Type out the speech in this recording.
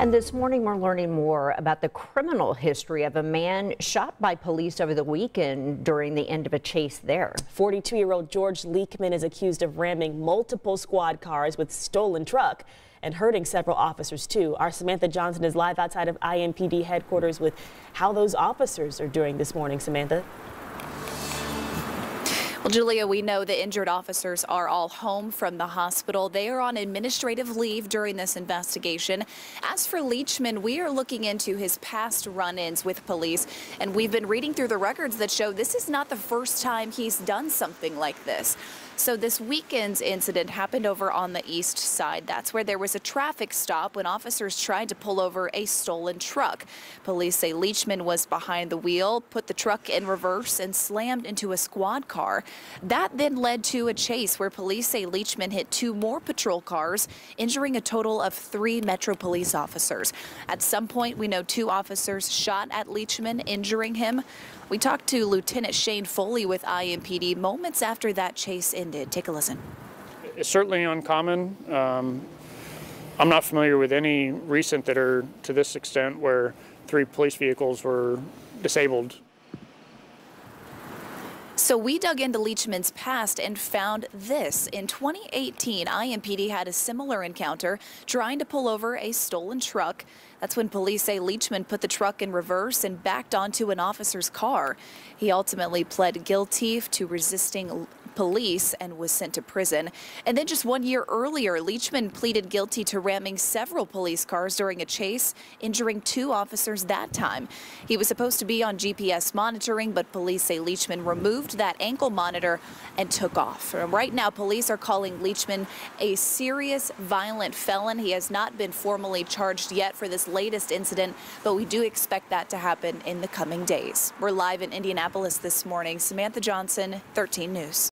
And this morning, we're learning more about the criminal history of a man shot by police over the weekend during the end of a chase there. 42 year old George Leachman is accused of ramming multiple squad cars with stolen truck and hurting several officers too. Our Samantha Johnson is live outside of IMPD headquarters with how those officers are doing this morning. Samantha. Well, Julia, we know the injured officers are all home from the hospital. They are on administrative leave during this investigation. As for Leachman, we are looking into his past run-ins with police, and we've been reading through the records that show this is not the first time he's done something like this. So this weekend's incident happened over on the east side. That's where there was a traffic stop when officers tried to pull over a stolen truck. Police say Leachman was behind the wheel, put the truck in reverse, and slammed into a squad car. That then led to a chase where police say Leachman hit two more patrol cars, injuring a total of three Metro police officers. At some point, we know two officers shot at Leachman, injuring him. We talked to Lieutenant Shane Foley with IMPD moments after that chase ended. Take a listen. It's certainly uncommon. Um, I'm not familiar with any recent that are to this extent where three police vehicles were disabled. So we dug into Leachman's past and found this. In 2018, IMPD had a similar encounter trying to pull over a stolen truck. That's when police say Leachman put the truck in reverse and backed onto an officer's car. He ultimately pled guilty to resisting police and was sent to prison. And then just one year earlier, Leachman pleaded guilty to ramming several police cars during a chase, injuring two officers that time. He was supposed to be on GPS monitoring, but police say Leachman removed that ankle monitor and took off. Right now, police are calling Leachman a serious violent felon. He has not been formally charged yet for this latest incident, but we do expect that to happen in the coming days. We're live in Indianapolis this morning. Samantha Johnson, 13 News.